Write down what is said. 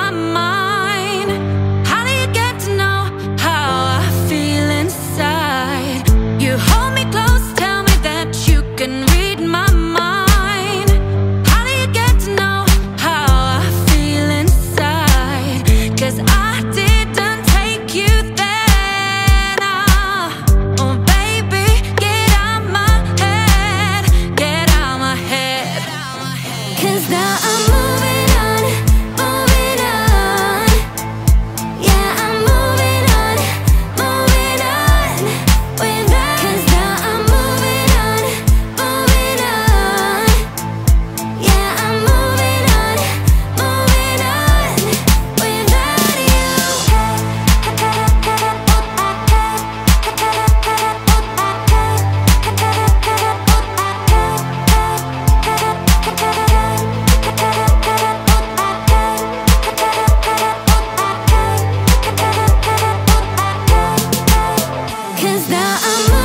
my mind I'm